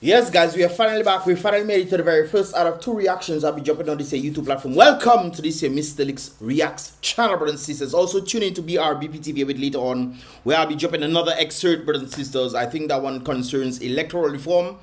Yes, guys, we are finally back. We finally made it to the very first out of two reactions. I'll be jumping on this here YouTube platform. Welcome to this here Mystelics Reacts channel, brothers and sisters. Also, tune in to BRBPTV a bit later on, where I'll be dropping another excerpt, brothers and sisters. I think that one concerns electoral reform.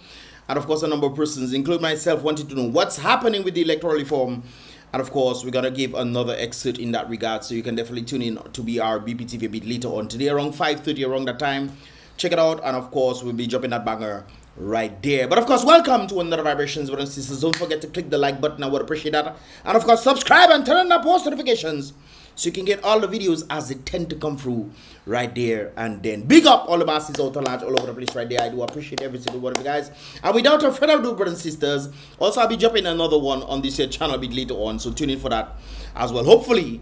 And of course, a number of persons, including myself, wanted to know what's happening with the electoral reform. And of course, we're going to give another excerpt in that regard. So you can definitely tune in to BRBPTV a bit later on. Today, around 5.30, around that time. Check it out. And of course, we'll be dropping that banger right there. But of course, welcome to another Vibrations brothers and sisters. Don't forget to click the like button. I would appreciate that. And of course, subscribe and turn on the post notifications so you can get all the videos as they tend to come through right there and then. Big up all the masses out large all over the place right there. I do appreciate every single one of you guys. And without a further ado, brothers and sisters, also I'll be dropping another one on this here channel a bit later on. So tune in for that as well. Hopefully,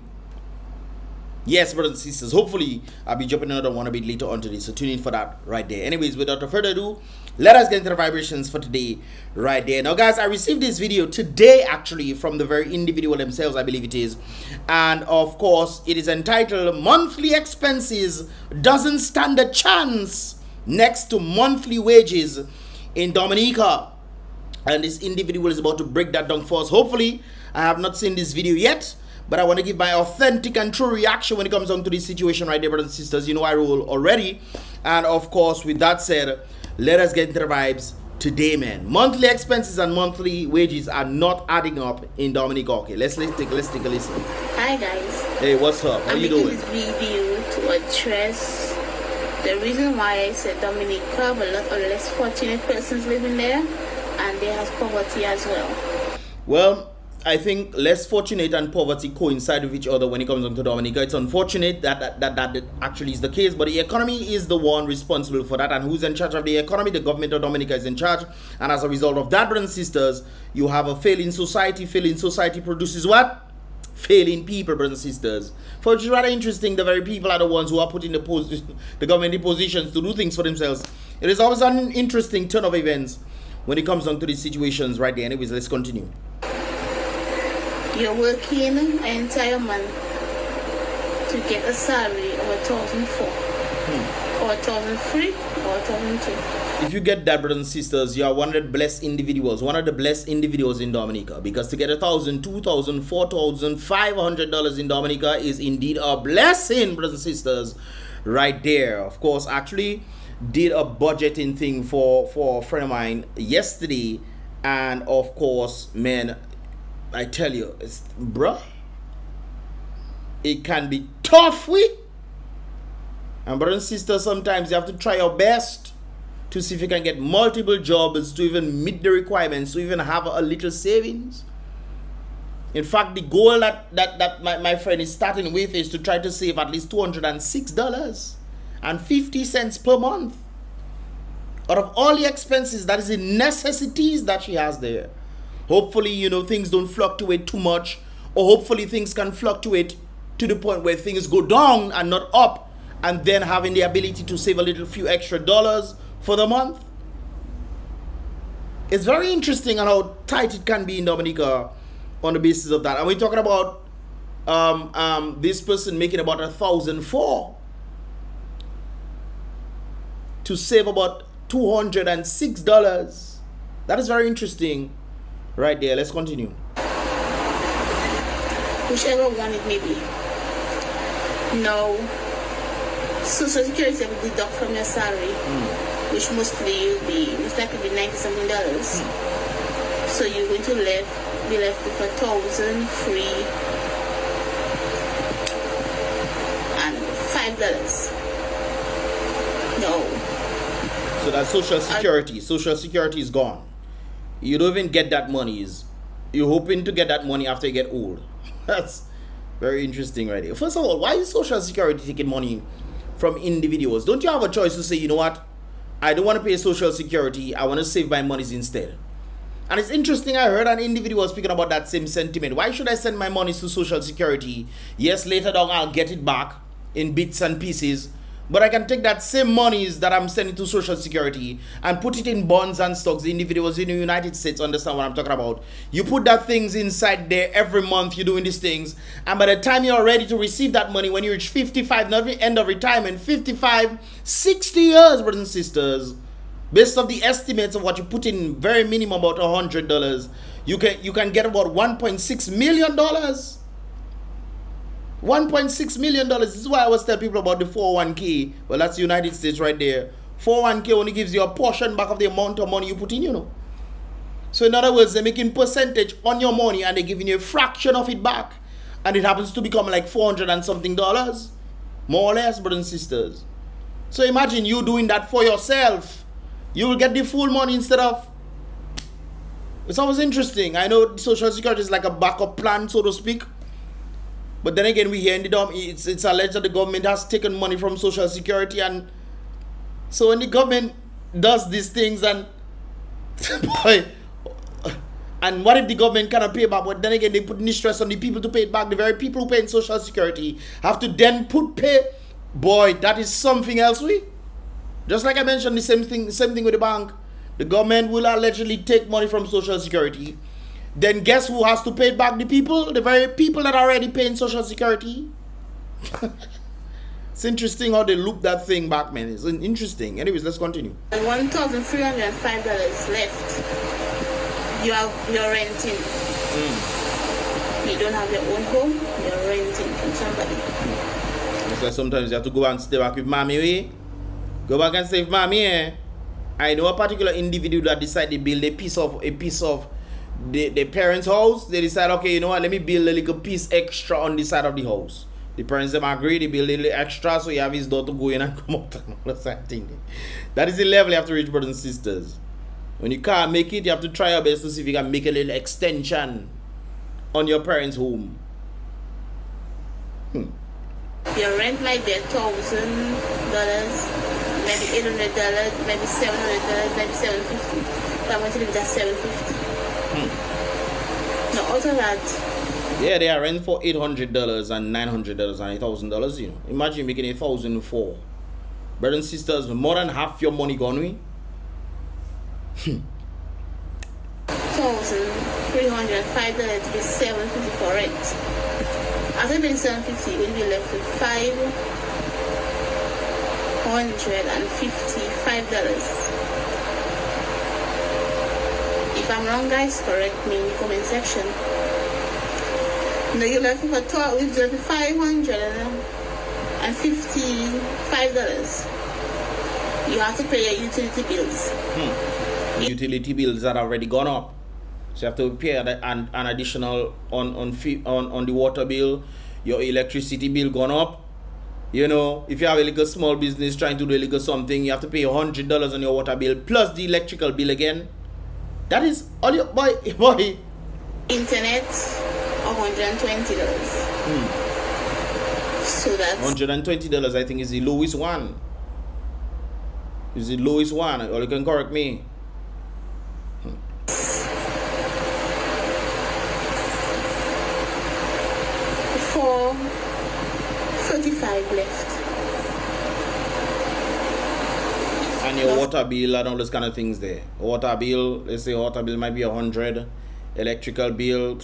Yes, brothers and sisters. Hopefully, I'll be dropping another one a bit later on today. So tune in for that right there. Anyways, without further ado, let us get into the vibrations for today right there. Now, guys, I received this video today actually from the very individual themselves, I believe it is. And of course, it is entitled Monthly Expenses Doesn't Stand a Chance Next to Monthly Wages in Dominica. And this individual is about to break that down for us. Hopefully, I have not seen this video yet but I want to give my authentic and true reaction when it comes down to this situation right there, brothers and sisters. You know I roll already. And of course, with that said, let us get into the vibes today, man. Monthly expenses and monthly wages are not adding up in Dominic. Okay, let's let's take let's take a listen. Hi guys. Hey, what's up? How I'm you doing? this video to address the reason why I said Dominica. A lot of less fortunate persons living there, and they have poverty as well. Well, I think less fortunate and poverty coincide with each other when it comes to Dominica. It's unfortunate that that, that that actually is the case, but the economy is the one responsible for that. And who's in charge of the economy? The government of Dominica is in charge. And as a result of that, brothers and sisters, you have a failing society. Failing society produces what? Failing people, brothers and sisters. For which is rather interesting, the very people are the ones who are putting the, pos- the government in positions to do things for themselves. It is always an interesting turn of events when it comes down to these situations right there. Anyways, let's continue. You're working an entire month to get a salary of a thousand four, Hmm. or a thousand three, or a thousand two. If you get that, brothers and sisters, you are one of the blessed individuals, one of the blessed individuals in Dominica. Because to get a thousand, two thousand, four thousand, five hundred dollars in Dominica is indeed a blessing, brothers and sisters, right there. Of course, actually did a budgeting thing for for a friend of mine yesterday, and of course, man, I tell you, it's bruh, it can be tough. We and brothers and sisters, sometimes you have to try your best to see if you can get multiple jobs to even meet the requirements, to even have a little savings. In fact, the goal that, that, that my, my friend is starting with is to try to save at least $206 and 50 cents per month. Out of all the expenses, that is the necessities that she has there. Hopefully, you know, things don't fluctuate too much, or hopefully things can fluctuate to the point where things go down and not up, and then having the ability to save a little few extra dollars for the month. It's very interesting and how tight it can be in Dominica on the basis of that. And we're talking about um, um, this person making about a thousand four to save about two hundred and six dollars. That is very interesting, right there. Let's continue. whichever one it may be. Now, Social Security will deduct from your salary, hmm. which mostly will be, most likely be 90 something dollars. Hmm. So you're going to left, be left with a thousand free and five dollars. No. So that's social security. Uh, social security is gone. You don't even get that money. Is you're hoping to get that money after you get old. That's very interesting right here. First of all, why is social security taking money from individuals? Don't you have a choice to say, you know what? I don't want to pay social security. I want to save my monies instead. And it's interesting, I heard an individual speaking about that same sentiment. Why should I send my monies to Social Security? Yes, later on I'll get it back in bits and pieces. But I can take that same monies that I'm sending to Social Security and put it in bonds and stocks. The individuals in the United States understand what I'm talking about. You put that things inside there every month, you're doing these things. And by the time you're ready to receive that money, when you reach 55, not the end of retirement, 55, 60 years, brothers and sisters, based on the estimates of what you put in very minimum about a hundred dollars you can you can get about 1.6 million dollars 1.6 million dollars. This is why i was telling people about the 401k well that's the united states right there. 401k only gives you a portion back of the amount of money you put in you know. So in other words they're making percentage on your money and they're giving you a fraction of it back. And it happens to become like 400 and something dollars more or less brothers and sisters. So imagine you doing that for yourself. You will get the full money instead of it's always interesting. I know social security is like a backup plan, so to speak. But then again, we hear in the dom it's it's alleged that the government has taken money from social security, and so when the government does these things, and boy, and what if the government cannot pay back? But then again, they put any stress on the people to pay it back. The very people who pay in social security have to then put pay. Boy, that is something else. We just like I mentioned, the same thing, same thing with the bank. The government will allegedly take money from Social Security. Then guess who has to pay back the people? The very people that are already paying Social Security. it's interesting how they loop that thing back, man. It's interesting. Anyways, let's continue. One thousand three hundred five dollars left. You are you're renting. Mm. You don't have your own home. You're renting from somebody. So sometimes you have to go and stay back with mommy. We go back and save mommy. Eh? I know a particular individual that decided to build a piece of a piece of the, the parents' house. They decide, okay, you know what, let me build a little piece extra on the side of the house. The parents them agree, they build a little extra so you have his daughter go in and come out and all that thing. That is the level you have to reach, brothers and sisters. When you can't make it, you have to try your best to see if you can make a little extension on your parents' home. Hmm. Your rent might be a thousand dollars maybe eight hundred dollars, maybe seven hundred dollars, maybe seven fifty. I'm going to leave it seven fifty. Hmm. Now out of that. Yeah, they are rent for eight hundred dollars and nine hundred dollars and eight thousand dollars. You know, imagine making a thousand four. Brothers and sisters, more than half your money gone. We. Thousand three hundred five dollars to be seven fifty for rent. After paying seven fifty, to be left with five hundred and fifty-five dollars. If I'm wrong, guys, correct me in the comment section. Now you're left with a total with five hundred and fifty-five dollars. You have to pay your utility bills. Hmm. Utility bills that already gone up. So you have to pay an, an additional on on fee, on on the water bill. Your electricity bill gone up you know, if you have a little small business trying to do a little something, you have to pay hundred dollars on your water bill plus the electrical bill again. That is all your boy boy. Internet, hundred and twenty dollars. Hmm. So that's hundred and twenty dollars. I think is the lowest one. Is the lowest one, or you can correct me. For 35 left. And your water bill and all those kind of things there. Water bill, let's say water bill might be a hundred. Electrical bill.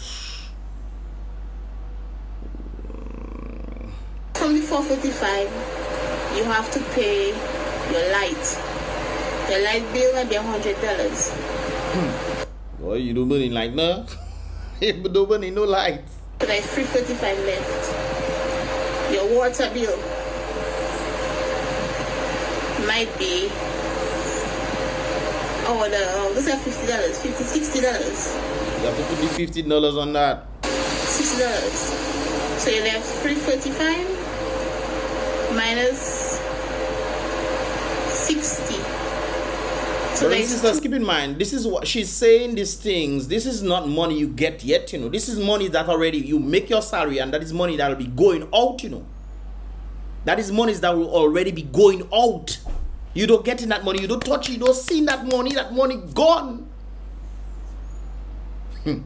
Mm. From the 445, you have to pay your light. Your light bill might be a hundred dollars. Hmm. Well, you don't burn in light, no? you don't burn in no lights. So there's 345 left your water bill might be oh no oh, let's have fifty dollars, fifty sixty dollars. You have to put the fifty dollars on that. Sixty dollars. So you have three forty five minus sixty. So Brothers sisters, keep in mind, this is what she's saying these things. This is not money you get yet, you know. This is money that already you make your salary and that is money that will be going out, you know. That is money that will already be going out. You don't get in that money, you don't touch it, you don't see that money, that money gone. Hmm.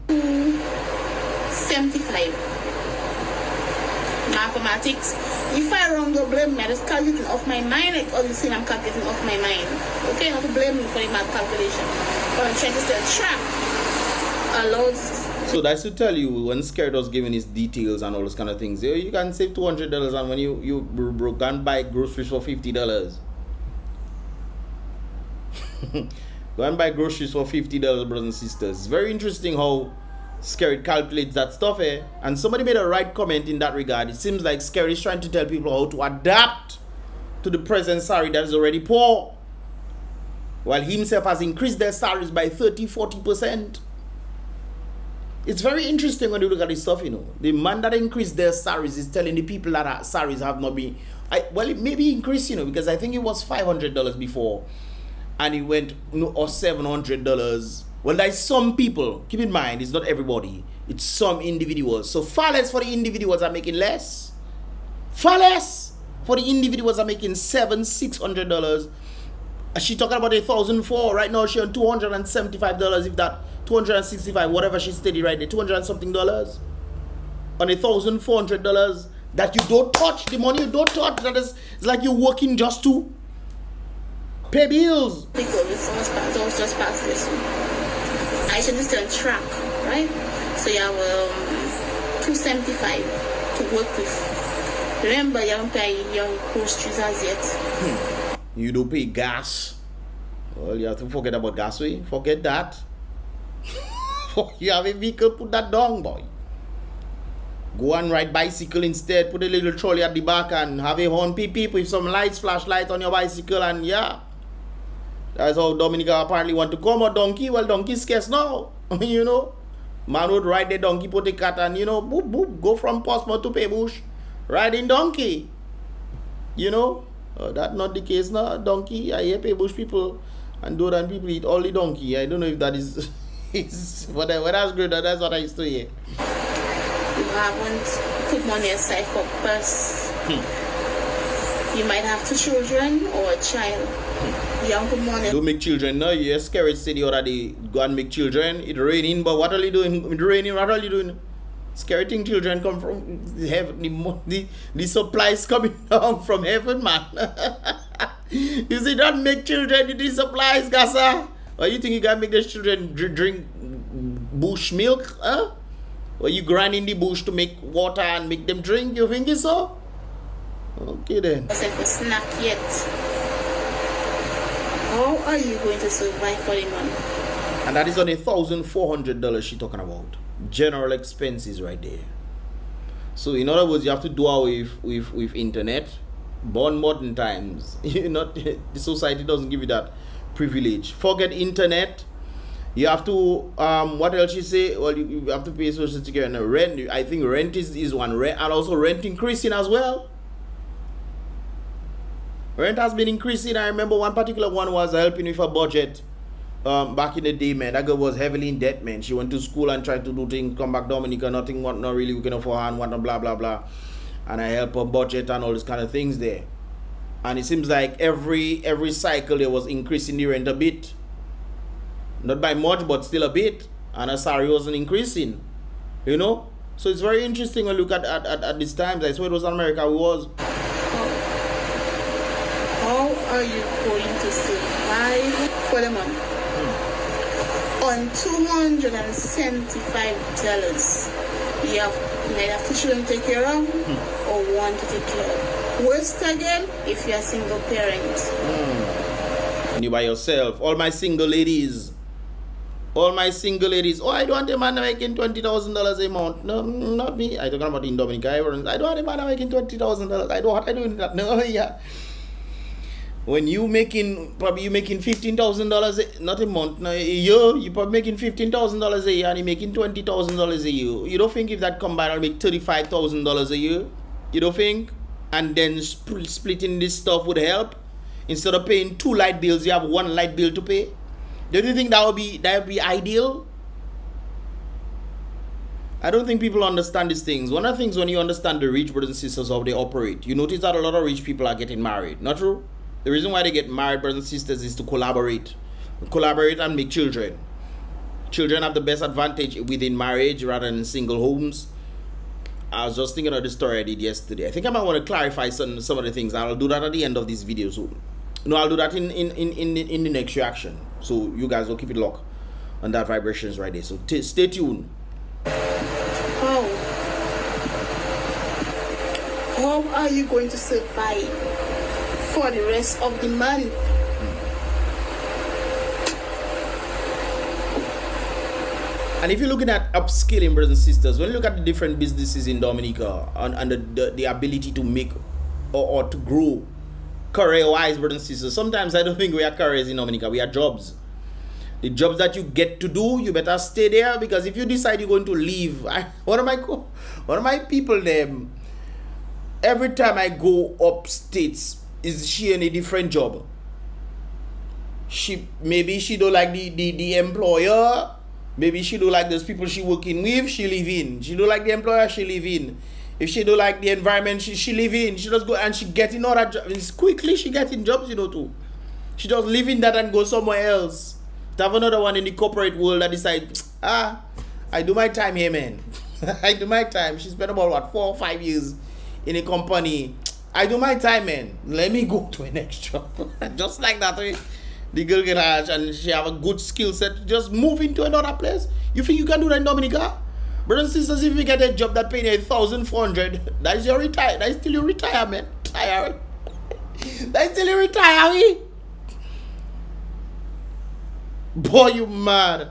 75 mathematics. If I wrong, don't blame me. I just calculating off my mind like all you see I'm calculating off my mind. Okay, not to blame me for the math calculation. But I'm trying to stay track. Allows so that's to tell you when Skerrit was giving his details and all those kind of things. You can save two hundred dollars and when you you broke and buy groceries for fifty dollars. Go and buy groceries for $50, brothers and sisters. Very interesting how Skerrit calculates that stuff, eh? And somebody made a right comment in that regard. It seems like Skerrit is trying to tell people how to adapt to the present salary that is already poor. While he himself has increased their salaries by 30 40%. It's very interesting when you look at this stuff, you know. The man that increased their salaries is telling the people that salaries have not been. I, well, it may be increased, you know, because I think it was $500 before. And it went, know, or $700 well, there's some people, keep in mind, it's not everybody, it's some individuals. So far less for the individuals are making less. Far less for the individuals are making seven, six hundred dollars. She talking about a thousand four. Right now she on two hundred and seventy-five dollars, if that two hundred and sixty-five, whatever she steady right there, two hundred and something dollars. On a thousand four hundred dollars that you don't touch, the money you don't touch, that is it's like you're working just to pay bills. Because just past this I should just on track, right? So you have um, 275 to work with. Remember, you haven't paid your groceries as yet. Hmm. You don't pay gas. Well, you have to forget about gas, we forget that. you have a vehicle, put that down, boy. Go and ride bicycle instead. Put a little trolley at the back and have a horn peep peep with some lights, flashlight on your bicycle, and yeah. That's how Dominica apparently want to come a donkey. Well, donkey scarce now. you know. Man would ride the donkey, put the cat and, you know, boop, boop, go from Portsmouth to Paix Bouche. Riding donkey. You know. Uh, that's not the case now. Donkey, I hear Paix Bouche people and Doran people eat only donkey. I don't know if that is, is uh, that's good. That's what I used to hear. You haven't put money aside for bus. Hmm. You might have two children or a child. Young good morning. Do make children now. You're scared city already. Go and make children. It's raining, but what are you doing? It's raining. What are you doing? Skerrit thing children come from heaven. The, the, the supplies coming down from heaven, man. you see, don't make children these supplies, Gasa. Or you think you can make these children drink, drink bush milk? Huh? Or you grind in the bush to make water and make them drink? You think so? Okay then. I said snack yet. How are you going to survive for a month? And that is on a thousand four hundred dollars she talking about. General expenses right there. So in other words, you have to do away with with, with internet. Born modern times. You not the society doesn't give you that privilege. Forget internet. You have to um what else you say? Well you, you have to pay social security and rent. I think rent is, is one rent and also rent increasing as well. Rent has been increasing. I remember one particular one was helping with a budget um, back in the day, man. That girl was heavily in debt, man. She went to school and tried to do things, come back Dominica, nothing, what, not really working for her and what, blah, blah, blah. And I help her budget and all these kind of things there. And it seems like every every cycle there was increasing the rent a bit. Not by much, but still a bit. And her salary wasn't increasing. You know? So it's very interesting when you look at, at, at, at these times. I swear it was America, it was are you going to survive for the month? Hmm. On $275, you have you have two children to take care of hmm. or one to take care of. Worst again, if you're a single parent. Hmm. And you by yourself. All my single ladies. All my single ladies. Oh, I don't want a man making $20,000 a month. No, not me. I don't about in Dominica. I don't want a man making $20,000. I don't want to do that. No, yeah when you making probably you making fifteen thousand dollars not a month no, a year you probably making fifteen thousand dollars a year and you making twenty thousand dollars a year you don't think if that combined will make thirty five thousand dollars a year you don't think and then sp splitting this stuff would help instead of paying two light bills you have one light bill to pay don't you think that would be that would be ideal I don't think people understand these things. One of the things when you understand the rich brothers and sisters how they operate, you notice that a lot of rich people are getting married. Not true? The reason why they get married, brothers and sisters, is to collaborate. Collaborate and make children. Children have the best advantage within marriage rather than single homes. I was just thinking of the story I did yesterday. I think I might want to clarify some, some of the things. I'll do that at the end of this video soon. No, I'll do that in, in, in, in, in the next reaction. So you guys will keep it locked on that vibrations right there. So stay tuned. How are you going to survive? for the rest of the month. And if you're looking at upskilling brothers and sisters, when you look at the different businesses in Dominica and, and the, the, the ability to make or, or to grow career wise, brothers and sisters, sometimes I don't think we are careers in Dominica, we are jobs. The jobs that you get to do, you better stay there because if you decide you're going to leave, I, am I my What are my people them every time I go up states is she in a different job? She maybe she don't like the, the, the employer, maybe she don't like those people she working with, she live in. She don't like the employer, she live in. If she don't like the environment, she, she live in. She just go and she getting other jobs. Quickly she getting jobs, you know too. She just leave in that and go somewhere else. To have another one in the corporate world that decide, ah, I do my time here, man. I do my time. She spent about what four or five years in a company, I do my time, man. Let me go to a next job. just like that way. The girl garage and she have a good skill set. Just move into another place. You think you can do that in Dominica? Brothers and sisters, if you get a job that pay you a thousand four hundred, that is your retire. That is still your retirement. Tire. that is still your retire. Boy, you mad.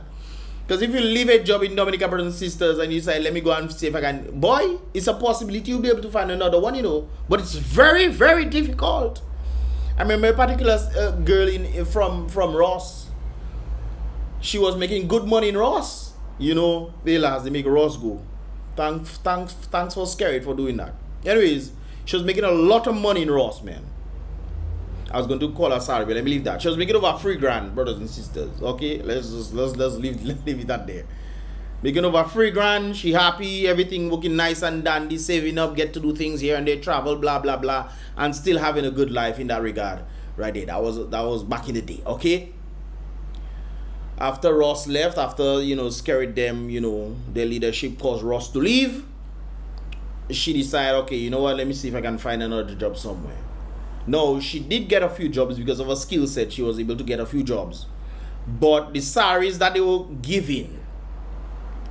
Because if you leave a job in Dominica Brothers and Sisters and you say, let me go and see if I can, boy, it's a possibility you'll be able to find another one, you know. But it's very, very difficult. I remember a particular uh, girl in from from Ross. She was making good money in Ross. You know, they last, they make Ross go. Thanks, thanks, thanks for Skerrit for doing that. Anyways, she was making a lot of money in Ross, man. I was going to call her sorry, but let me leave that. She was making over three grand, brothers and sisters. Okay, let's just let's let's leave leave it that there. Making over three grand, she happy, everything looking nice and dandy, saving up, get to do things here and there, travel, blah blah blah, and still having a good life in that regard. Right there. That was that was back in the day, okay? After Ross left, after you know, Skerrit them, you know, their leadership caused Ross to leave. She decided, okay, you know what, let me see if I can find another job somewhere no, she did get a few jobs because of her skill set. She was able to get a few jobs. But the salaries that they were giving,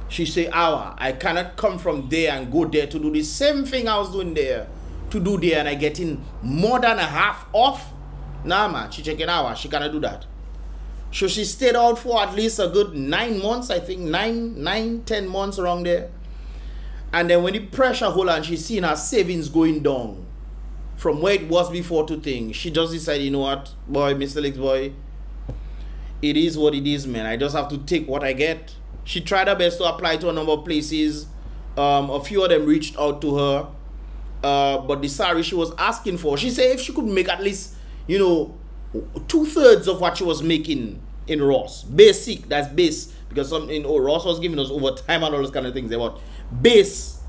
she say, "Our, I cannot come from there and go there to do the same thing I was doing there, to do there, and I getting more than a half off." Nah, man, she checking hour. She cannot do that. So she stayed out for at least a good nine months, I think nine, nine, ten months around there. And then when the pressure hold on, she seen her savings going down from where it was before to things. She just decided, you know what, boy, Mystelics boy, it is what it is, man. I just have to take what I get. She tried her best to apply to a number of places. Um, a few of them reached out to her. Uh, but the salary she was asking for, she said if she could make at least, you know, two thirds of what she was making in Ross. Basic, that's base. Because some in oh, Ross was giving us overtime and all those kind of things. They want base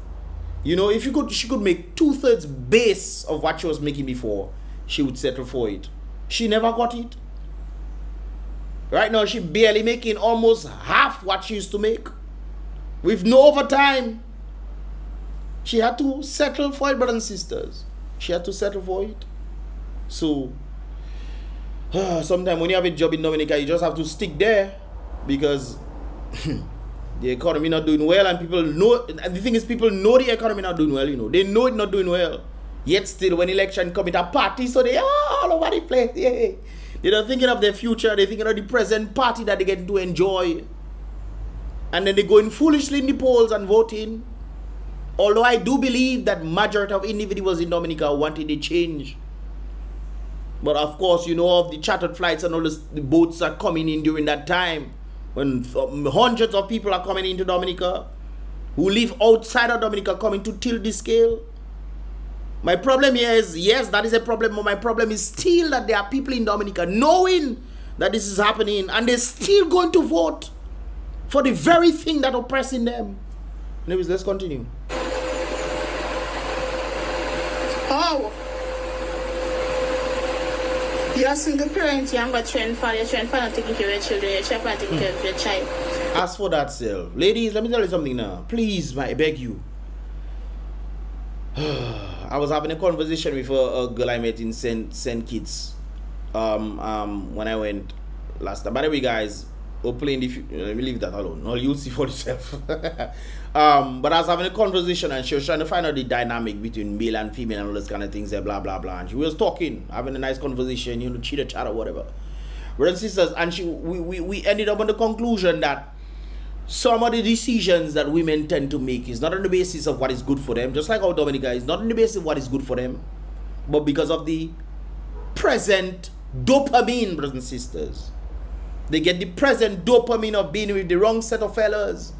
you know, if you could, she could make two thirds base of what she was making before, she would settle for it. She never got it. Right now, she barely making almost half what she used to make, with no overtime. She had to settle for it, brothers and sisters. She had to settle for it. So, sometimes when you have a job in Dominica, you just have to stick there because the economy not doing well and people know the thing is people know the economy not doing well you know. They know it not doing well. Yet still when election come it a party so they are all over the place yeah. They're not thinking of their future they're thinking of the present party that they get to enjoy. And then they going foolishly in the polls and voting. Although i do believe that majority of individuals in dominica wanted a change. But of course you know of the chartered flights and all this, the boats are coming in during that time when hundreds of people are coming into Dominica who live outside of Dominica coming to tilt the scale. My problem here is, yes, that is a problem, but my problem is still that there are people in Dominica knowing that this is happening and they're still going to vote for the very thing that oppressing them. Anyways, let's continue. Oh. You're a single parent, you haven't got trained for you're trained not taking care of your children, you're trained not taking care of your child. As for that self, ladies, let me tell you something now. Please, I beg you. I was having a conversation with a, a girl I met in St. St. Kitts um, um, when I went last time. By the way, guys, hopefully in the future, let me leave that alone. No, you'll see for yourself. Um, but I was having a conversation and she was trying to find out the dynamic between male and female and all those kind of things there, blah blah blah. And she was talking, having a nice conversation, you know, cheetah chat or whatever. Brothers and sisters, and she we, we, we ended up on the conclusion that some of the decisions that women tend to make is not on the basis of what is good for them, just like our Dominica is not on the basis of what is good for them, but because of the present dopamine, brothers and sisters. They get the present dopamine of being with the wrong set of fellas.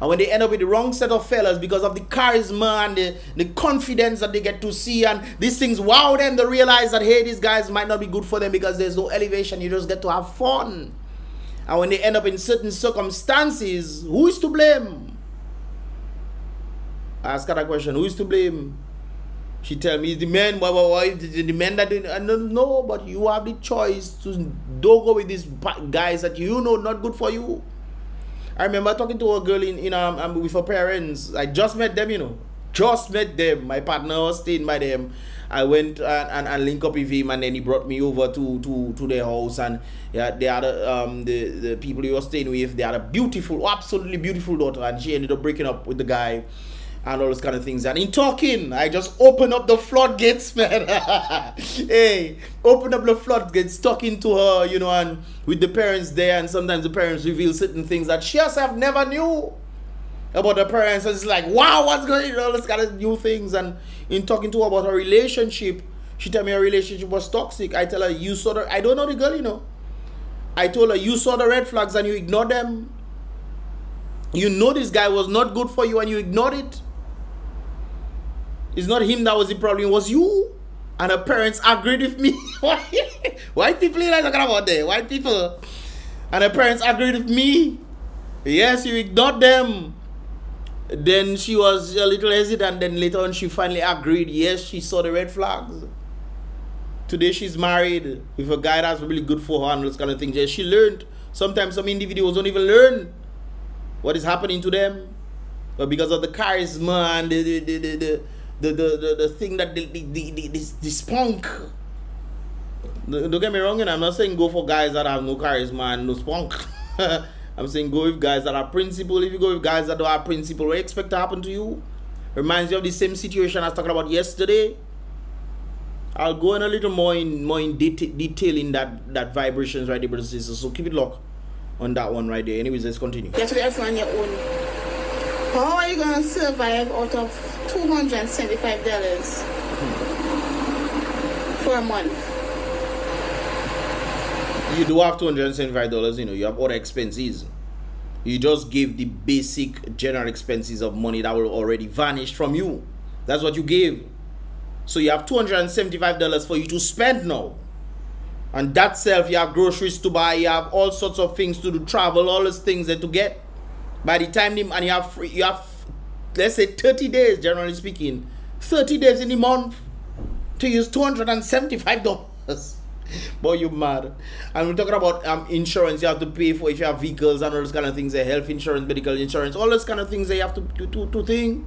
And when they end up with the wrong set of fellas because of the charisma and the, the confidence that they get to see, and these things wow them, they realize that hey, these guys might not be good for them because there's no elevation, you just get to have fun. And when they end up in certain circumstances, who is to blame? I ask that question, who is to blame? She tell me is the men, why, why, why the men that didn't, I don't know, but you have the choice to don't go with these guys that you know not good for you. I remember talking to a girl in, in um, um with her parents. I just met them, you know, just met them. My partner was staying by them. I went and, and, and link up with him, and then he brought me over to to, to their house, and yeah, they had a, um the the people he was staying with. They had a beautiful, absolutely beautiful daughter, and she ended up breaking up with the guy and all those kind of things. And in talking, I just open up the floodgates, man. hey, open up the floodgates, talking to her, you know, and with the parents there, and sometimes the parents reveal certain things that she herself never knew about the parents. And it's like, wow, what's going on? All those kind of new things. And in talking to her about her relationship, she tell me her relationship was toxic. I tell her, you saw the, I don't know the girl, you know. I told her, you saw the red flags and you ignored them. You know this guy was not good for you and you ignored it. It's not him that was the problem, it was you. And her parents agreed with me. White people, know, talking about there. White people. And her parents agreed with me. Yes, you ignored them. Then she was a little hesitant. And then later on, she finally agreed. Yes, she saw the red flags. Today, she's married with a guy that's really good for her and those kind of things. Yes, she learned. Sometimes some individuals don't even learn what is happening to them. But because of the charisma and the, the, the, the, the the the, the, the thing that the, the, the, the, the spunk don't get me wrong and i'm not saying go for guys that have no charisma and no spunk. I'm saying go with guys that are principle if you go with guys that don't have principle what expect to happen to you? Reminds you of the same situation i was talking about yesterday. I'll go in a little more in more in detail, detail in that that vibrations right there brothers and sisters. So keep it locked on that one right there. Anyways let's continue. You have to on your own how are you going to survive out of $275 for a month. You do have $275, you know, you have other expenses. You just give the basic general expenses of money that will already vanish from you. That's what you gave. So you have $275 for you to spend now. And that self, you have groceries to buy, you have all sorts of things to do, travel, all those things that to get. By the time, and you have free, you have let's say 30 days, generally speaking, 30 days in a month to use $275. Boy, you mad. And we're talking about um, insurance you have to pay for if you have vehicles and all those kind of things, the health insurance, medical insurance, all those kind of things you have to, do to, to.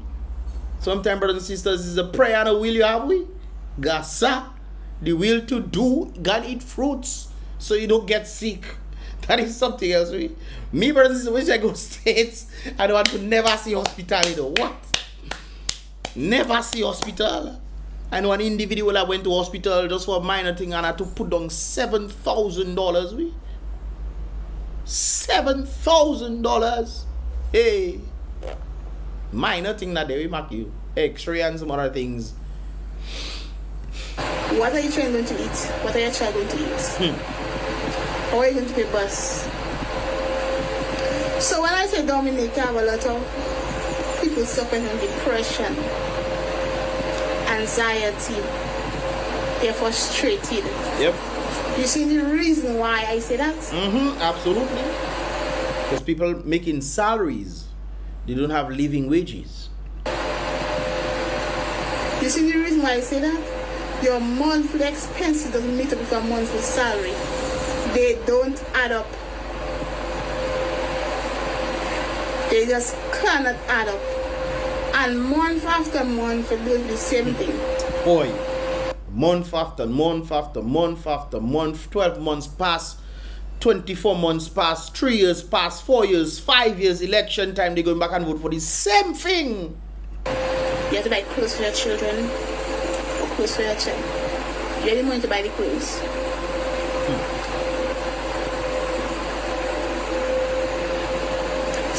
Sometimes, brothers and sisters, is a prayer and a will you have we? Gasa. The will to do, God eat fruits so you don't get sick. That is something else. We, me, brothers and sisters, I go states, I don't want to never see hospital, you know. What? Never see hospital. I know an individual that went to hospital just for a minor thing and had to put down seven thousand dollars. We seven thousand dollars. Hey, minor thing that they will mark you. X-ray and some other things. What are you trying to eat? What are your child going to eat? Hmm or even to the bus. So when I say Dominic, I have a lot of people suffering from depression, anxiety, they're frustrated. Yep. You see the reason why I say that? Mm-hmm, absolutely. Because people making salaries, they don't have living wages. You see the reason why I say that? Your monthly expenses doesn't meet up with your monthly salary they don't add up. They just cannot add up. And month after month, we do the same thing. Boy, month after month after month after month, 12 months pass, 24 months pass, 3 years pass, 4 years, 5 years, election time, they're going back and vote for the same thing. You have to buy clothes for your children or clothes for your child. You have the money to buy the clothes.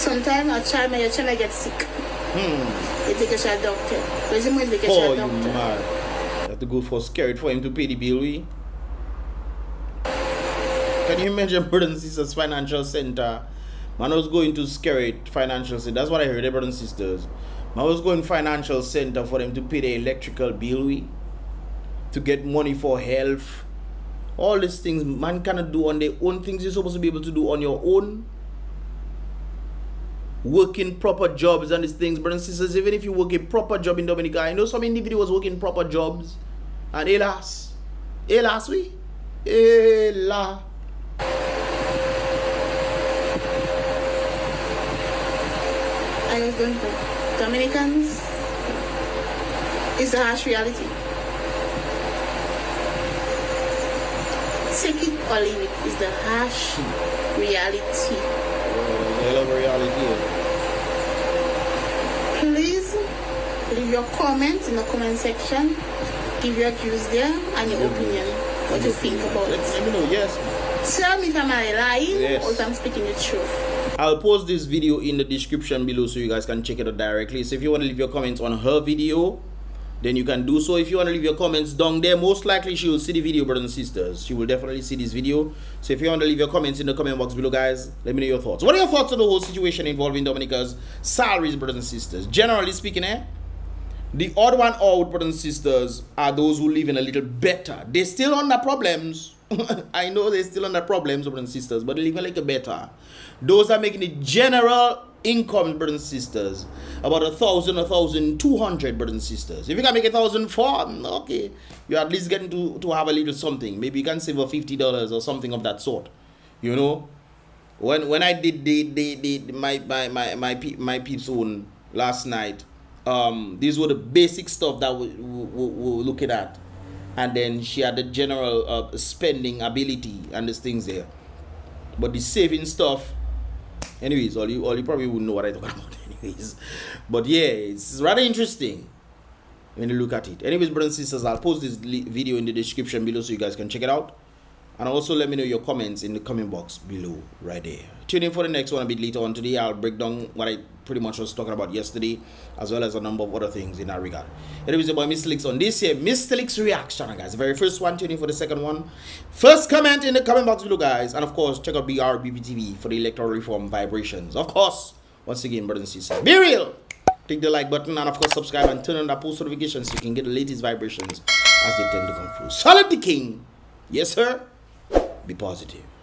Sometimes a child may your child get sick. Hmm. You take a child doctor. The money to take a Oh, child you doctor? mad. You have to go for Skerrit for him to pay the bill, we? Can you imagine brothers sisters financial center? Man was going to Skerrit financial center. That's what I heard, eh, brothers sisters. Man was going financial center for them to pay the electrical bill, we? To get money for health. All these things man cannot do on their own things you're supposed to be able to do on your own. Working proper jobs and these things, brothers and sisters. Even if you work a proper job in Dominica, I know some individuals working proper jobs. And alas, hélas, oui, hélas. I was going to Dominicans is the harsh reality. Take it or leave it is the harsh reality. Hell of a reality. Please leave your comments in the comment section. Give your views there and your opinion. What you think about it. let me know, yes. Tell me if I'm lying Yes. or if I'm speaking the truth. I'll post this video in the description below so you guys can check it out directly. So if you want to leave your comments on her video, then you can do so. If you want to leave your comments down there, most likely she will see the video, brothers and sisters. She will definitely see this video. So if you want to leave your comments in the comment box below, guys, let me know your thoughts. What are your thoughts on the whole situation involving Dominica's salaries, brothers and sisters? Generally speaking, eh? The odd one out, brothers and sisters, are those who live in a little better. They're still under problems. I know they're still under problems, brothers and sisters, but they live a little better. Those are making the general income, brothers and sisters, about a thousand, a thousand, two hundred, brothers and sisters. If you can make a thousand four, okay, you're at least getting to, to have a little something. Maybe you can save a fifty dollars or something of that sort. You know, when when I did the the, the my my my my pe- my peeps own last night, um, these were the basic stuff that we, we, we we were looking at, and then she had the general uh, spending ability and these things there, but the saving stuff. Anyways, all you all you probably wouldn't know what I talk about. Anyways, but yeah, it's rather interesting when you look at it. Anyways, brothers and sisters, I'll post this video in the description below so you guys can check it out. And also let me know your comments in the comment box below right there. Tune in for the next one a bit later on today. I'll break down what I pretty much was talking about yesterday, as well as a number of other things in that regard. Anyways, about Mystelics on this here, Mystelics reaction, guys. The very first one, tune in for the second one. First comment in the comment box below, guys. And of course, check out BRBPTV for the electoral reform vibrations. Of course, once again, brothers and sisters, be real. Click the like button and of course subscribe and turn on that post notifications so you can get the latest vibrations as they tend to come through. Solid the king. Yes, sir. Be positive.